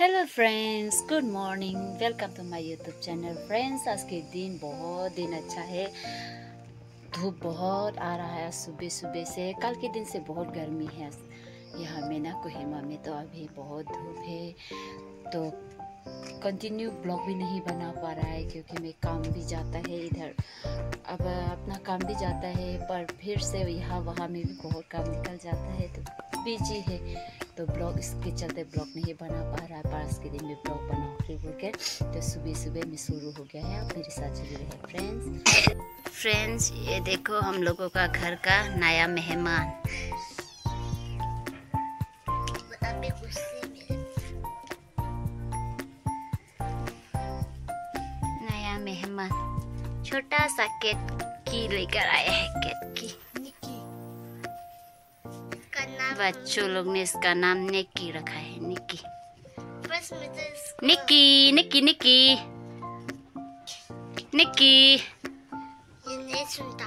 Hello friends good morning welcome to my YouTube channel friends आज के दिन बहुत दिन अच्छा है। धूप बहुत आ रहा है सुबह सुबह से। कल के दिन से बहुत गर्मी है। यहाँ में ना, कोहिमा में तो अभी बहुत धूप है। तो कंटिन्यू ब्लॉग भी नहीं बना पा रहा है, क्योंकि मैं काम भी जाता है इधर। अब अपना काम भी जाता है, पर फिर से यहाँ वहाँ में भी बहुत काम निकल जाता है तो बिज़ी है। तो ब्लॉग इसके चलते ब्लॉग नहीं बना पा रहा पास के दिन में ब्लॉग बनाओ फिर बोल के तो सुबह सुबह में शुरू हो गया है आप मेरे साथ चले रहे फ्रेंड्स फ्रेंड्स ये देखो हम लोगों का घर का नया मेहमान। नया मेहमान। छोटा सा केट की लेकर आया है केट की। बच्चों लोग ने इसका नाम निकी रखा है निकी बस मुझे निकी निकी निकी निक्की। ये नहीं सुनता।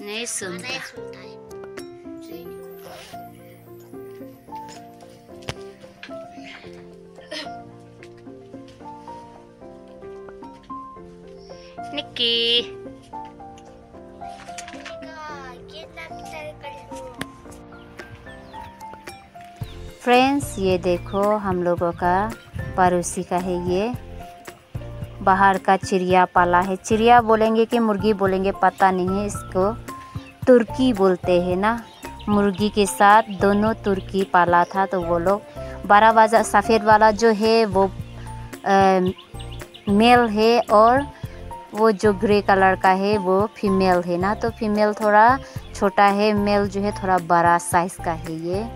नहीं सुनता। नहीं सुनता लो फ्रेंड्स ये देखो हम लोगों का पड़ोसी का है ये। बाहर का चिड़िया पाला है। चिड़िया बोलेंगे कि मुर्गी बोलेंगे पता नहीं है इसको। तुर्की बोलते हैं ना। मुर्गी के साथ दोनों तुर्की पाला था तो वो लोग बारह बाजा सफ़ेद वाला जो है वो अ, मेल है और वो जो ग्रे कलर का है, वो फीमेल है ना तो फीमेल थोड़ा छोटा है मेल जो है थोड़ा बड़ा साइज़ का है ये।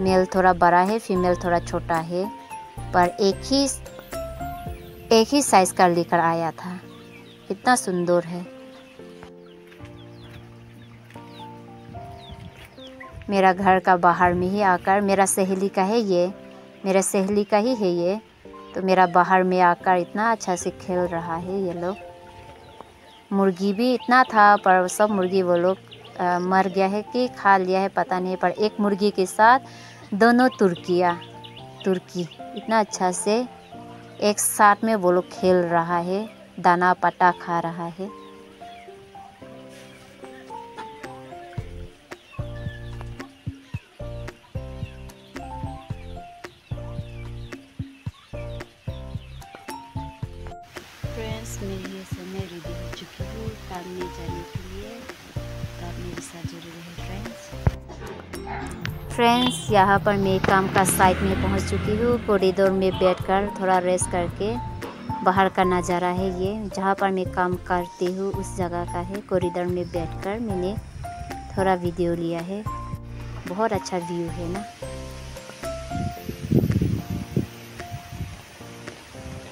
मेल थोड़ा बड़ा है फीमेल थोड़ा छोटा है। पर एक ही एक ही साइज़ का लेकर आया था। कितना सुंदर है। मेरा घर का बाहर में ही आकर, मेरा सहेली का है ये। मेरा सहेली का ही है ये। तो मेरा बाहर में आकर इतना अच्छा से खेल रहा है ये लोग। मुर्गी भी इतना था, पर सब मुर्गी वो लोग मर गया है कि खा लिया है, पता नहीं, पर एक मुर्गी के साथ दोनों तुर्किया, तुर्की इतना अच्छा से एक साथ में वो लोग खेल रहा है, दाना पट्टा खा रहा है। फ्रेंड्स मेरी ये समय रेडी हो चुकी हूँ। काम में जाने के लिए। तो आप मेरे साथ जुड़े रहे फ्रेंड्स फ्रेंड्स यहाँ पर मैं काम का साइट में पहुँच चुकी हूँ। कॉरिडोर में बैठकर थोड़ा रेस्ट करके बाहर का नज़ारा है ये। जहाँ पर मैं काम करती हूँ, उस जगह का है। कॉरिडोर में बैठकर मैंने थोड़ा वीडियो लिया है। बहुत अच्छा व्यू है ना?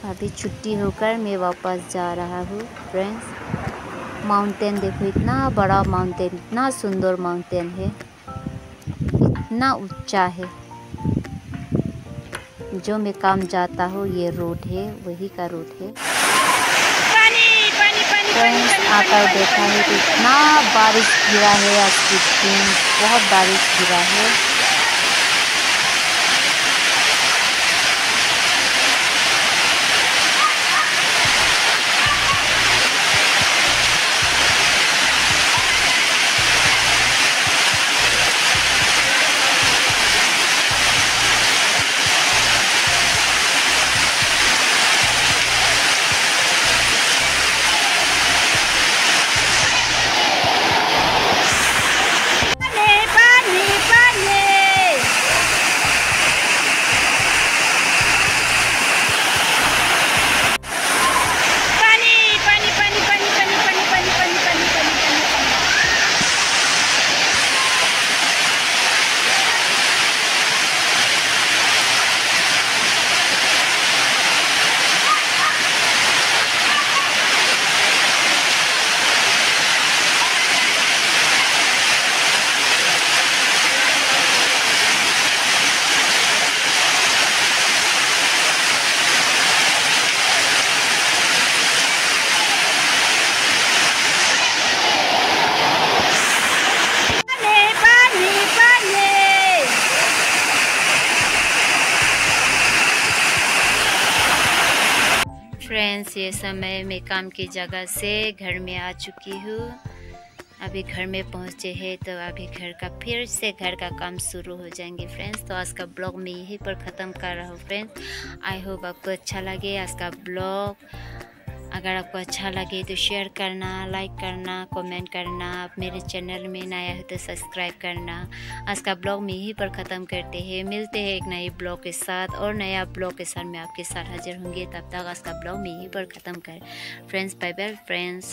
अभी छुट्टी होकर मैं वापस जा रहा हूँ फ्रेंड्स माउंटेन देखो इतना बड़ा माउंटेन इतना सुंदर माउंटेन है। इतना ऊँचा है। जो मैं काम जाता हूँ ये रोड है वही का रोड है। फ्रेंड्स आकर देखा है कि इतना बारिश गिरा है आज के दिन बहुत बारिश गिरा है। ये समय में काम की जगह से घर में आ चुकी हूँ। अभी घर में पहुँचे हैं तो अभी घर का फिर से घर का काम शुरू हो जाएँगे फ्रेंड्स। तो आज का ब्लॉग मैं यहीं पर ख़त्म कर रहा हूँ फ्रेंड्स। आई होप आपको अच्छा लगे आज का ब्लॉग। अगर आपको अच्छा लगे तो शेयर करना लाइक करना कमेंट करना। आप मेरे चैनल में नया हो तो सब्सक्राइब करना। आज का ब्लॉग में यहीं पर ख़त्म करते हैं। मिलते हैं एक नए ब्लॉग के साथ और नया ब्लॉग के साथ मैं आपके साथ हाजिर होंगी। तब तक आज का ब्लॉग में ही पर ख़त्म कर। Friends bye bye friends